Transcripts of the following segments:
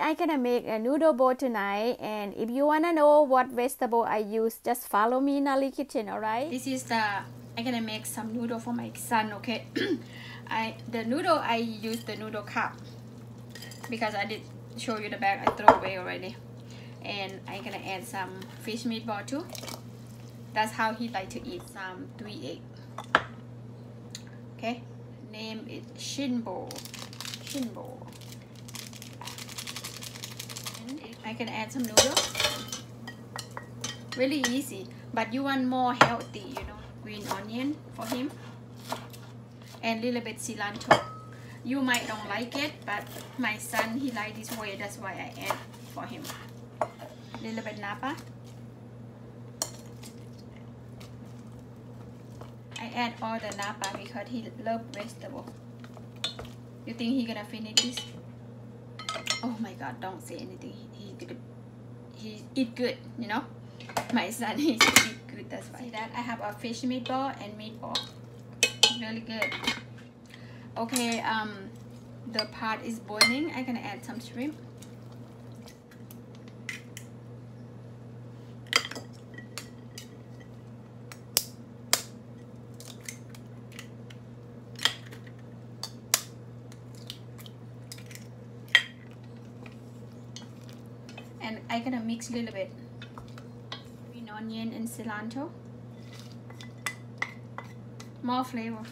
I'm gonna make a noodle bowl tonight and if you wanna know what vegetable I use, just follow me in Naly Kitchen, alright? This is the I'm gonna make some noodle for my son, okay? I the noodle I use the noodle cup because I did show you the bag I throw away already. And I'm gonna add some fish meatball too. That's how he like to eat some three egg. Okay, name is Shinbo. Shinbo. And I can add some noodles. Really easy, but you want more healthy, you know. Green onion for him, and little bit cilantro. You might don't like it, but my son he like this way. That's why I add for him. Little bit napa. I add all the napa because he love vegetable. You think he gonna finish this? Oh my god, don't say anything. He, he he eat good, you know? My son he eat good, that's why. See that? I have a fish meatball and meatball. Really good. Okay, um the pot is boiling. I'm gonna add some shrimp. And I'm gonna mix a little bit. Green onion and cilantro. More flavor.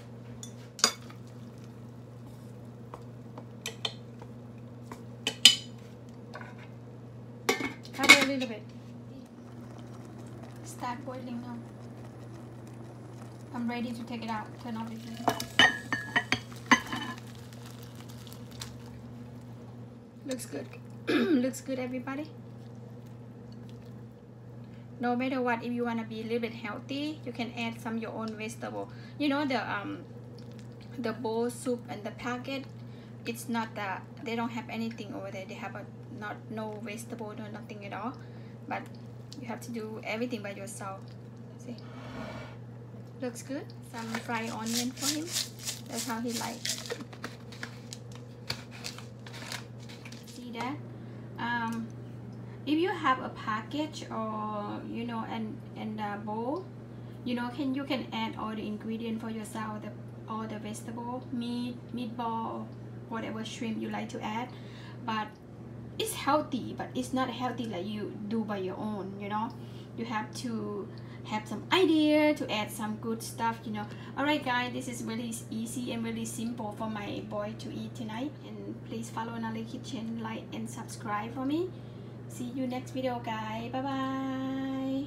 Cover a little bit. Start boiling now. I'm ready to take it out. Turn off the heat. Looks good. Looks good everybody no matter what if you want to be a little bit healthy you can add some your own vegetable. You know the um the bowl soup and the packet it's not that they don't have anything over there. They have a not no vegetable no nothing at all. But you have to do everything by yourself see? Looks good. Some fried onion for him. That's how he likes. See that? Um, if you have a package or you know and and a bowl you know can you can add all the ingredient for yourself the all the vegetable meat meatball whatever shrimp you like to add. But it's healthy but it's not healthy like you do by your own you know. You have to have some idea to add some good stuff you know. All right guys this is really easy and really simple for my boy to eat tonight. And please follow Naly Kitchen like and subscribe for me See you next video guys. Bye bye.